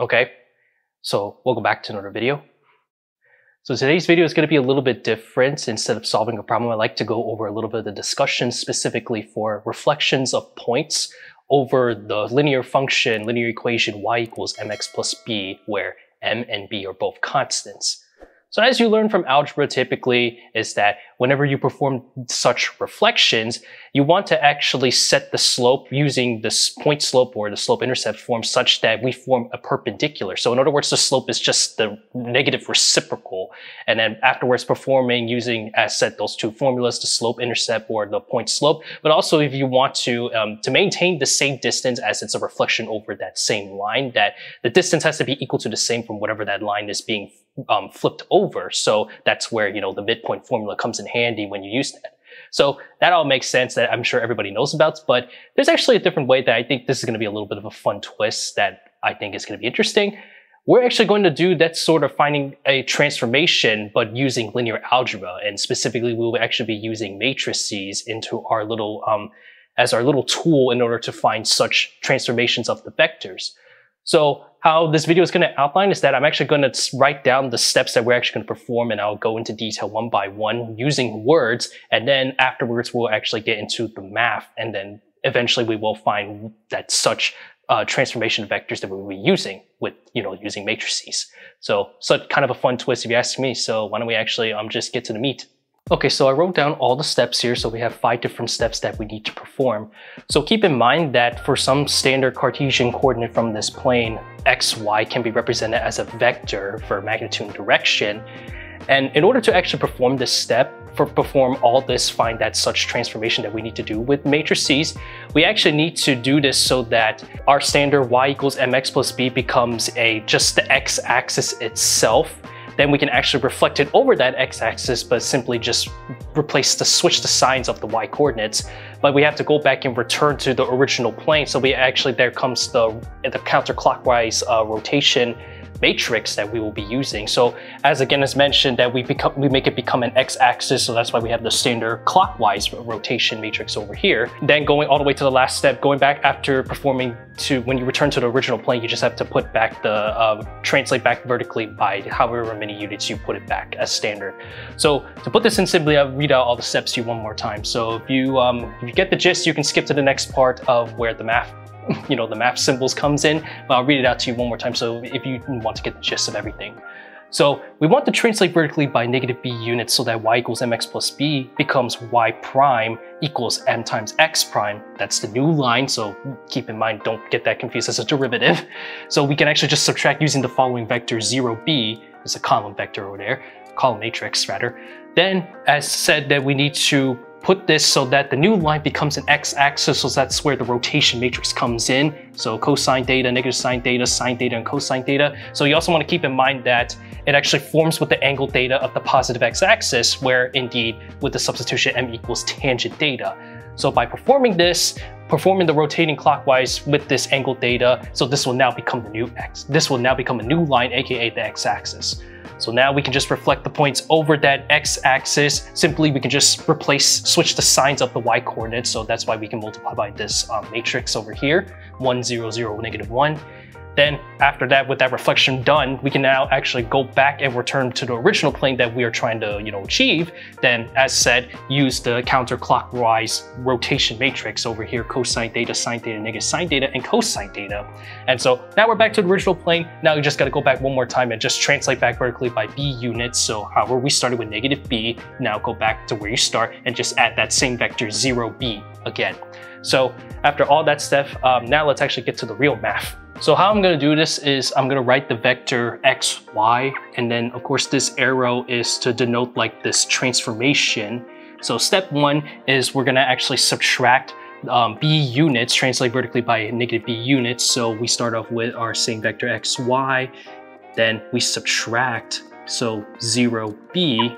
Okay, so welcome back to another video. So today's video is going to be a little bit different. Instead of solving a problem, I'd like to go over a little bit of the discussion specifically for reflections of points over the linear function, linear equation y equals mx plus b, where m and b are both constants. So as you learn from algebra typically is that whenever you perform such reflections, you want to actually set the slope using this point slope or the slope intercept form such that we form a perpendicular. So in other words, the slope is just the negative reciprocal. And then afterwards performing using, as said, those two formulas, the slope intercept or the point slope. But also if you want to, um, to maintain the same distance as it's a reflection over that same line, that the distance has to be equal to the same from whatever that line is being um, flipped over. So that's where, you know, the midpoint formula comes in handy when you use that. So that all makes sense that I'm sure everybody knows about, but there's actually a different way that I think this is going to be a little bit of a fun twist that I think is going to be interesting. We're actually going to do that sort of finding a transformation, but using linear algebra. And specifically, we will actually be using matrices into our little, um, as our little tool in order to find such transformations of the vectors. So how this video is going to outline is that I'm actually going to write down the steps that we're actually going to perform and I'll go into detail one by one using words. And then afterwards, we'll actually get into the math. And then eventually we will find that such uh, transformation vectors that we'll be using with, you know, using matrices. So, so kind of a fun twist if you ask me. So why don't we actually um, just get to the meat. Okay, so I wrote down all the steps here, so we have five different steps that we need to perform. So keep in mind that for some standard Cartesian coordinate from this plane, x, y can be represented as a vector for magnitude and direction. And in order to actually perform this step, for perform all this, find that such transformation that we need to do with matrices, we actually need to do this so that our standard y equals mx plus b becomes a just the x-axis itself then we can actually reflect it over that x-axis, but simply just replace the switch the signs of the y coordinates. But we have to go back and return to the original plane. So we actually, there comes the, the counterclockwise uh, rotation matrix that we will be using. So as again as mentioned that we become we make it become an x-axis, so that's why we have the standard clockwise rotation matrix over here. Then going all the way to the last step, going back after performing to when you return to the original plane, you just have to put back the uh, translate back vertically by however many units you put it back as standard. So to put this in simply, I'll read out all the steps to you one more time. So if you um, if you get the gist, you can skip to the next part of where the math you know, the math symbols comes in, but I'll read it out to you one more time so if you want to get the gist of everything. So we want to translate vertically by negative b units so that y equals mx plus b becomes y prime equals m times x prime. That's the new line, so keep in mind, don't get that confused as a derivative. So we can actually just subtract using the following vector 0b, it's a column vector over there, column matrix rather. Then, as said, that we need to put this so that the new line becomes an x-axis, so that's where the rotation matrix comes in. So cosine theta, negative sine theta, sine theta, and cosine theta. So you also want to keep in mind that it actually forms with the angle theta of the positive x-axis, where indeed with the substitution m equals tangent theta. So by performing this, performing the rotating clockwise with this angle theta, so this will now become the new x. This will now become a new line, aka the x-axis. So now we can just reflect the points over that x-axis. Simply, we can just replace, switch the signs of the y-coordinates. So that's why we can multiply by this um, matrix over here, 1, 0, 0, negative 1. Then after that, with that reflection done, we can now actually go back and return to the original plane that we are trying to you know, achieve. Then as said, use the counterclockwise rotation matrix over here, cosine theta, sine theta, negative sine theta, and cosine theta. And so now we're back to the original plane. Now we just gotta go back one more time and just translate back vertically by b units. So however we started with negative b, now go back to where you start and just add that same vector 0b again. So after all that stuff, um, now let's actually get to the real math. So how I'm gonna do this is I'm gonna write the vector x, y, and then of course this arrow is to denote like this transformation. So step one is we're gonna actually subtract um, b units, translate vertically by negative b units. So we start off with our same vector x, y, then we subtract, so 0b.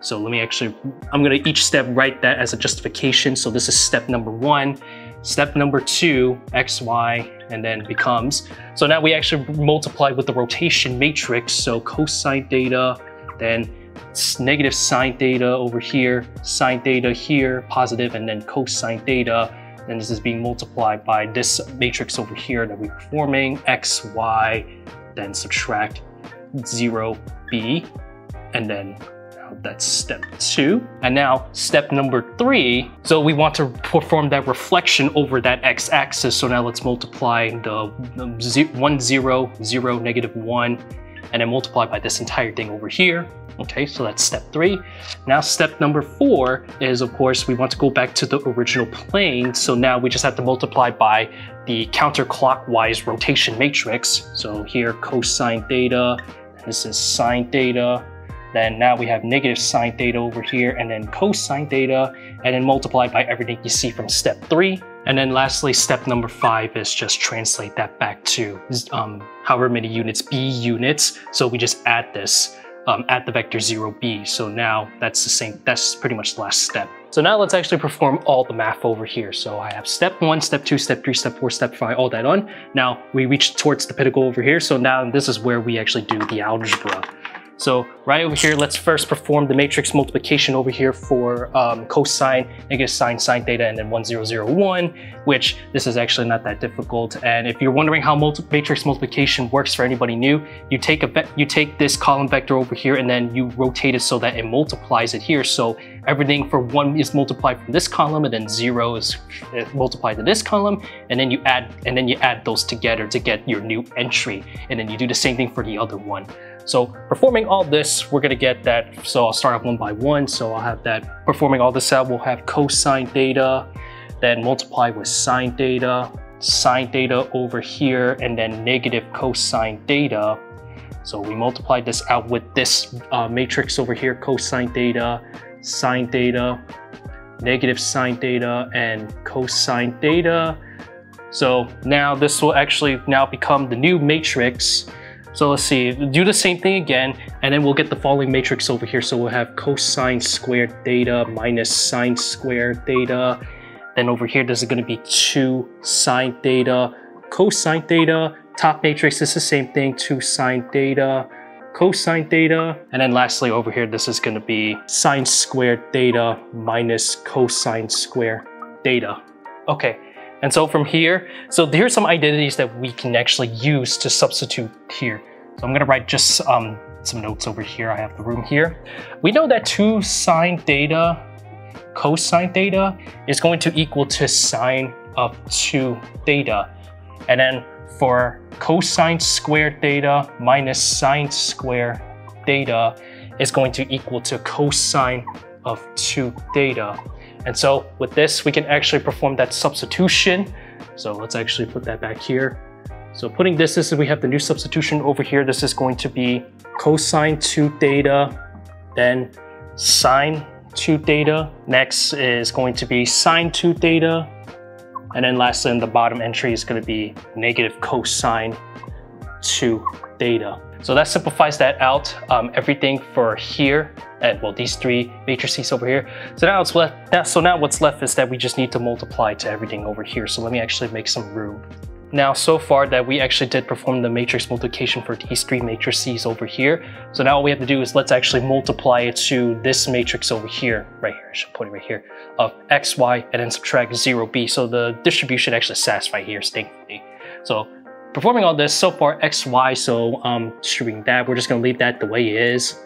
So let me actually, I'm gonna each step write that as a justification. So this is step number one. Step number two, x, y, and then becomes. So now we actually multiply with the rotation matrix. So cosine theta, then negative sine theta over here, sine theta here, positive, and then cosine theta. And this is being multiplied by this matrix over here that we're forming, x, y, then subtract 0b, and then that's step two. And now step number three, so we want to perform that reflection over that x-axis. So now let's multiply the, one, zero, zero, negative one, and then multiply by this entire thing over here. Okay, so that's step three. Now step number four is, of course, we want to go back to the original plane. So now we just have to multiply by the counterclockwise rotation matrix. So here cosine theta, this is sine theta, then now we have negative sine theta over here and then cosine theta and then multiply by everything you see from step three. And then lastly, step number five is just translate that back to um, however many units, b units. So we just add this um, at the vector 0b. So now that's the same, that's pretty much the last step. So now let's actually perform all the math over here. So I have step one, step two, step three, step four, step five, all that on. Now we reach towards the pinnacle over here. So now this is where we actually do the algebra. So right over here, let's first perform the matrix multiplication over here for um, cosine, negative sine, sine theta, and then 1001, which this is actually not that difficult. And if you're wondering how multi matrix multiplication works for anybody new, you take a you take this column vector over here and then you rotate it so that it multiplies it here. So everything for one is multiplied from this column and then zero is multiplied to this column. And then you add and then you add those together to get your new entry. And then you do the same thing for the other one. So performing all this, we're gonna get that, so I'll start off one by one. So I'll have that, performing all this out, we'll have cosine theta, then multiply with sine theta, sine theta over here, and then negative cosine theta. So we multiply this out with this uh, matrix over here, cosine theta, sine theta, negative sine theta, and cosine theta. So now this will actually now become the new matrix so let's see, do the same thing again, and then we'll get the following matrix over here. So we'll have cosine squared theta minus sine squared theta. Then over here, this is gonna be two sine theta, cosine theta. Top matrix is the same thing, two sine theta, cosine theta. And then lastly over here, this is gonna be sine squared theta minus cosine squared theta. Okay, and so from here, so here's some identities that we can actually use to substitute here. So I'm gonna write just um, some notes over here. I have the room here. We know that 2 sine theta cosine theta is going to equal to sine of 2 theta. And then for cosine squared theta minus sine squared theta is going to equal to cosine of 2 theta. And so with this, we can actually perform that substitution. So let's actually put that back here. So putting this, this is, we have the new substitution over here. This is going to be cosine 2 theta, then sine 2 theta. Next is going to be sine 2 theta. And then lastly, in the bottom entry is going to be negative cosine 2 theta. So that simplifies that out. Um, everything for here, and well, these three matrices over here. So now it's left. now, So now what's left is that we just need to multiply to everything over here. So let me actually make some room. Now, so far that we actually did perform the matrix multiplication for these three matrices over here. So now all we have to do is let's actually multiply it to this matrix over here, right here, I should put it right here, of x, y, and then subtract 0b. So the distribution actually satisfies here, thankfully. So performing all this so far x, y, so um, distributing that, we're just gonna leave that the way it is.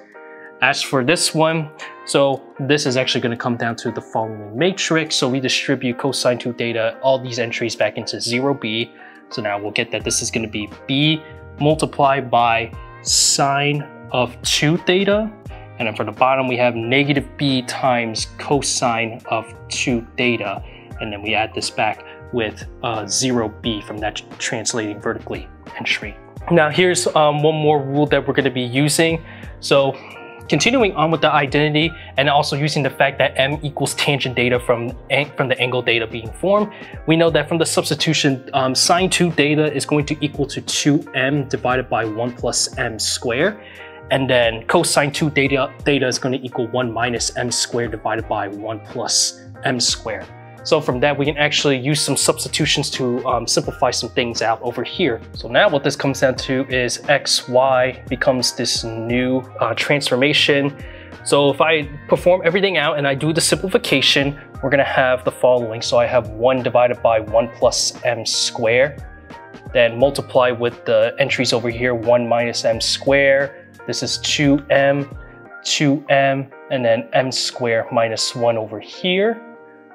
As for this one, so this is actually going to come down to the following matrix. So we distribute cosine 2 theta, all these entries back into 0b. So now we'll get that this is going to be b multiplied by sine of 2 theta. And then for the bottom, we have negative b times cosine of 2 theta. And then we add this back with uh, 0b from that translating vertically entry. Now here's um, one more rule that we're going to be using. So Continuing on with the identity and also using the fact that m equals tangent theta from, from the angle theta being formed, we know that from the substitution, um, sine 2 theta is going to equal to 2m divided by 1 plus m squared. And then cosine 2 theta, theta is going to equal 1 minus m squared divided by 1 plus m squared. So from that, we can actually use some substitutions to um, simplify some things out over here. So now what this comes down to is x, y becomes this new uh, transformation. So if I perform everything out and I do the simplification, we're gonna have the following. So I have one divided by one plus m squared then multiply with the entries over here, 1 minus m square. This is 2m, 2m, and then m square minus 1 over here.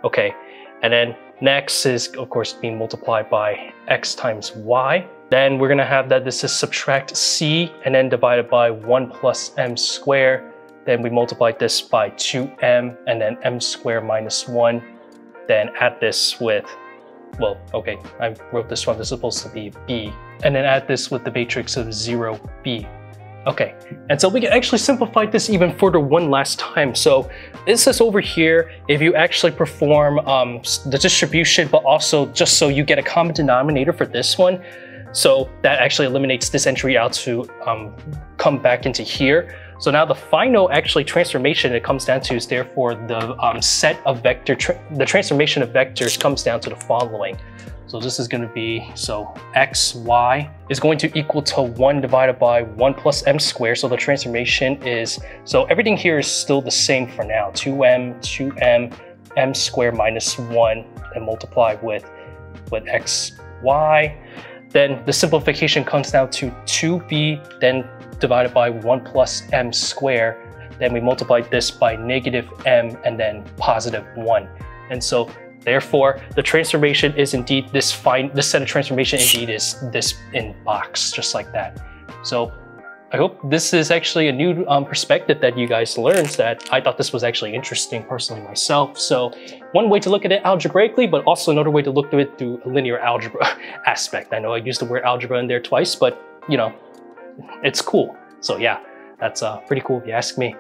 Okay, and then next is, of course, being multiplied by x times y. Then we're gonna have that this is subtract c and then divided by 1 plus m square. Then we multiply this by 2m and then m square minus 1. Then add this with, well, okay, I wrote this one, this is supposed to be b. And then add this with the matrix of 0, b. Okay, and so we can actually simplify this even further one last time. So this is over here, if you actually perform um, the distribution, but also just so you get a common denominator for this one, so that actually eliminates this entry out to um, come back into here. So now the final actually transformation it comes down to is therefore the um, set of vector, tra the transformation of vectors comes down to the following. So this is going to be, so x, y is going to equal to 1 divided by 1 plus m squared. So the transformation is, so everything here is still the same for now. 2m, 2m, m squared minus 1 and multiply with, with x, y. Then the simplification comes down to 2b, then divided by 1 plus m squared. Then we multiply this by negative m and then positive 1. And so Therefore, the transformation is indeed this fine, this set of transformation indeed is this in box, just like that. So I hope this is actually a new um, perspective that you guys learned that I thought this was actually interesting personally myself. So one way to look at it algebraically, but also another way to look at it through a linear algebra aspect. I know I used the word algebra in there twice, but you know, it's cool. So yeah, that's uh, pretty cool if you ask me.